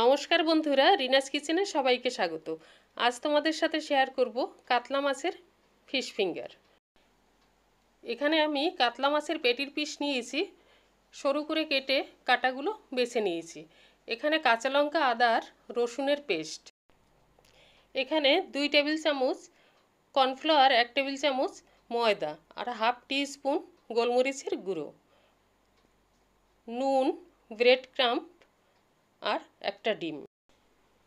নমস্কার বন্ধুরা, রিনাস কিচেনে সবাইকে স্বাগত। আজ তোমাদের সাথে শেয়ার করব কাতলা মাছের ফিশ ফিঙ্গার এখানে আমি কাতলা মাছের পেটির পিস নিয়েছি, সরু করে কেটে কাটাগুলো বেছে নিয়েছি। এখানে কাঁচা লঙ্কা, আদার, রসুনের পেস্ট এখানে দুই টেবিল চামচ কর্নফ্লাওয়ার এক টেবিল চামচ ময়দা আর হাফ টি স্পুন গোলমরিচের গুঁড়ো। নুন ব্রেড ক্রাম্প আর একটা ডিম।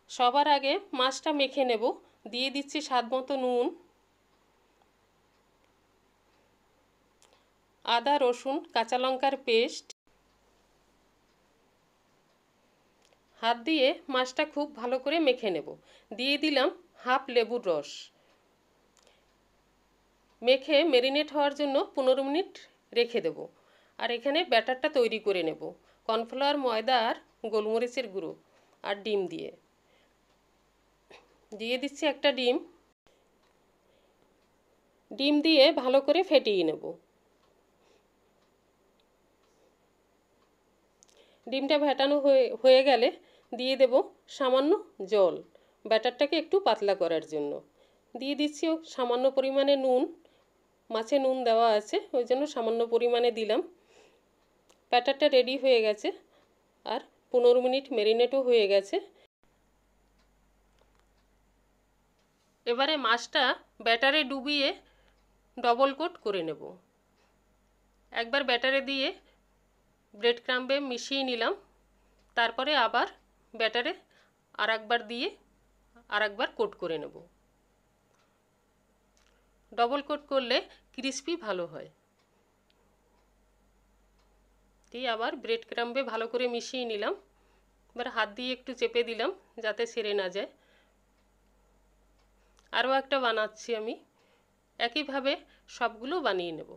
সবার আগে মাছটা মেখে নেব। দিয়ে দিচ্ছি স্বাদ মতো নুন, আদা, রসুন, কাঁচা লঙ্কার পেস্ট। হাত দিয়ে মাছটা খুব ভালো করে মেখে নেব। দিয়ে দিলাম হাফ লেবুর রস। মেখে মেরিনেট হওয়ার জন্য পনেরো মিনিট রেখে দেব। আর এখানে ব্যাটারটা তৈরি করে নেব। কর্নফ্লাওয়ার ময়দা আর গোলমরিচের গুঁড়ো আর ডিম দিয়ে। দিয়ে দিচ্ছি একটা ডিম। ডিম দিয়ে ভালো করে ফেটিয়ে নেব। ডিমটা ফেটানো হয়ে হয়ে গেলে দিয়ে দেব সামান্য জল, ব্যাটারটাকে একটু পাতলা করার জন্য। দিয়ে দিচ্ছি সামান্য পরিমাণে নুন, মাছে নুন দেওয়া আছে, ওই জন্য সামান্য পরিমাণে দিলাম। ব্যাটারটা রেডি হয়ে গেছে আর পনেরো মিনিট ম্যারিনেটও হয়ে গেছে। এবারে মাছটা ব্যাটারে ডুবিয়ে ডবল কোট করে নেব। একবার ব্যাটারে দিয়ে ব্রেড ক্রাম্বে মিশিয়ে নিলাম। তারপরে আবার ব্যাটারে আর একবার দিয়ে আর একবার কোট করে নেব। ডবল কোট করলে ক্রিস্পি ভালো হয়। দিয়ে আবার ব্রেড ক্রাম্বে ভালো করে মিশিয়ে নিলাম। এবার হাত দিয়ে একটু চেপে দিলাম যাতে সেরে না যায়। আরও একটা বানাচ্ছি আমি। একইভাবে সবগুলো বানিয়ে নেব।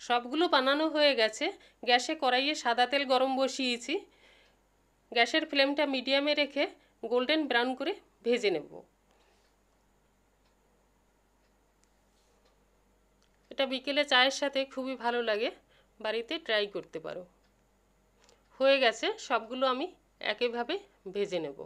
সবগুলো বানানো হয়ে গেছে। গ্যাসে কড়াইয়ে সাদা তেল গরম বসিয়েছি। গ্যাসের ফ্লেমটা মিডিয়ামে রেখে গোল্ডেন ব্রাউন করে ভেজে নেব। এটা বিকেলে চায়ের সাথে খুবই ভালো লাগে। বাড়িতে ট্রাই করতে পারো। হয়ে গেছে, সবগুলো আমি একইভাবে ভেজে নেব।